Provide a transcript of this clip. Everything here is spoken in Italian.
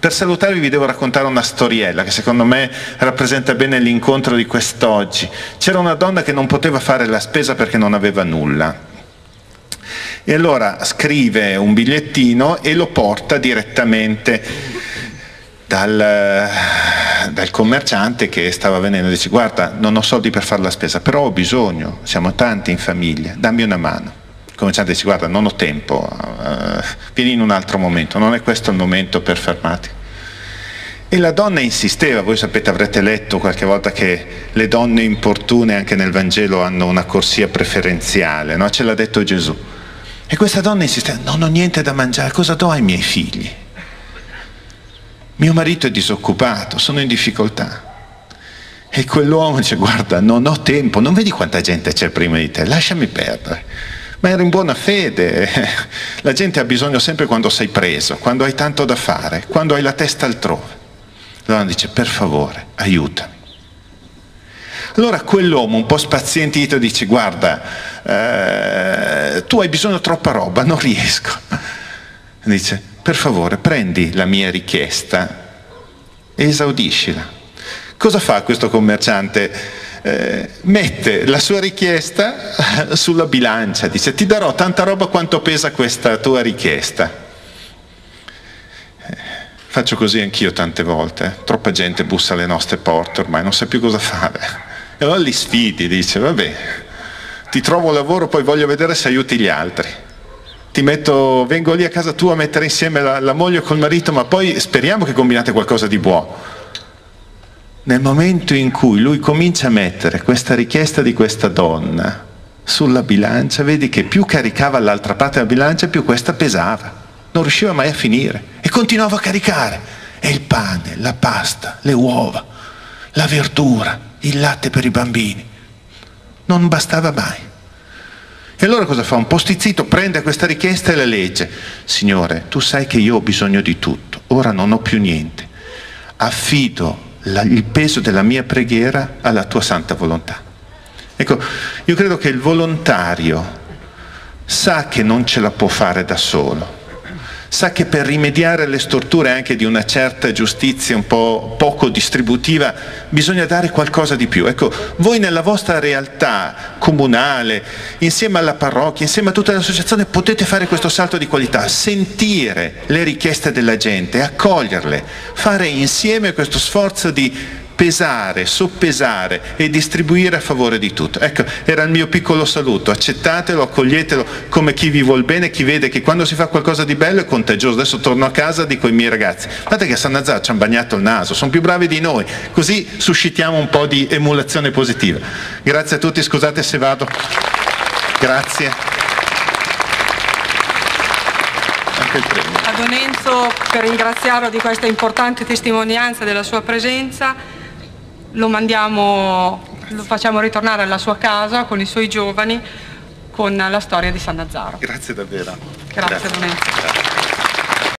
Per salutarvi vi devo raccontare una storiella che secondo me rappresenta bene l'incontro di quest'oggi. C'era una donna che non poteva fare la spesa perché non aveva nulla. E allora scrive un bigliettino e lo porta direttamente dal, dal commerciante che stava venendo e dice guarda non ho soldi per fare la spesa, però ho bisogno, siamo tanti in famiglia, dammi una mano. Commerciante dice guarda non ho tempo, uh, vieni in un altro momento, non è questo il momento per fermarti. E la donna insisteva, voi sapete, avrete letto qualche volta che le donne importune anche nel Vangelo hanno una corsia preferenziale, no? ce l'ha detto Gesù. E questa donna insisteva, non ho niente da mangiare, cosa do ai miei figli? Mio marito è disoccupato, sono in difficoltà. E quell'uomo dice, guarda, non ho tempo, non vedi quanta gente c'è prima di te, lasciami perdere. Ma era in buona fede, la gente ha bisogno sempre quando sei preso, quando hai tanto da fare, quando hai la testa altrove. La donna dice, per favore, aiutami. Allora quell'uomo un po' spazientito dice, guarda, eh, tu hai bisogno di troppa roba, non riesco. Dice, per favore prendi la mia richiesta e esaudiscila. Cosa fa questo commerciante? Eh, mette la sua richiesta sulla bilancia, dice ti darò tanta roba quanto pesa questa tua richiesta. Eh, faccio così anch'io tante volte, eh. troppa gente bussa alle nostre porte ormai, non sa più cosa fare. E allora li sfidi, dice vabbè, ti trovo lavoro, poi voglio vedere se aiuti gli altri. Ti metto, vengo lì a casa tua a mettere insieme la, la moglie col marito, ma poi speriamo che combinate qualcosa di buono. Nel momento in cui lui comincia a mettere questa richiesta di questa donna sulla bilancia, vedi che più caricava l'altra parte della bilancia, più questa pesava. Non riusciva mai a finire. E continuava a caricare. E il pane, la pasta, le uova, la verdura, il latte per i bambini non bastava mai. E allora cosa fa? Un po' stizzito prende questa richiesta e la legge. Signore, tu sai che io ho bisogno di tutto, ora non ho più niente. Affido la, il peso della mia preghiera alla tua santa volontà. Ecco, io credo che il volontario sa che non ce la può fare da solo sa che per rimediare alle storture anche di una certa giustizia un po' poco distributiva bisogna dare qualcosa di più. Ecco, voi nella vostra realtà comunale, insieme alla parrocchia, insieme a tutta l'associazione potete fare questo salto di qualità, sentire le richieste della gente, accoglierle, fare insieme questo sforzo di pesare, soppesare e distribuire a favore di tutto. Ecco, era il mio piccolo saluto, accettatelo, accoglietelo come chi vi vuol bene, chi vede che quando si fa qualcosa di bello è contagioso. Adesso torno a casa e dico ai miei ragazzi, guardate che a San Nazaro ci hanno bagnato il naso, sono più bravi di noi, così suscitiamo un po' di emulazione positiva. Grazie a tutti, scusate se vado. Grazie. Anche il premio. A Donenzo per ringraziarlo di questa importante testimonianza della sua presenza lo mandiamo, lo facciamo ritornare alla sua casa con i suoi giovani con la storia di San Nazzaro. Grazie davvero. Grazie, Grazie.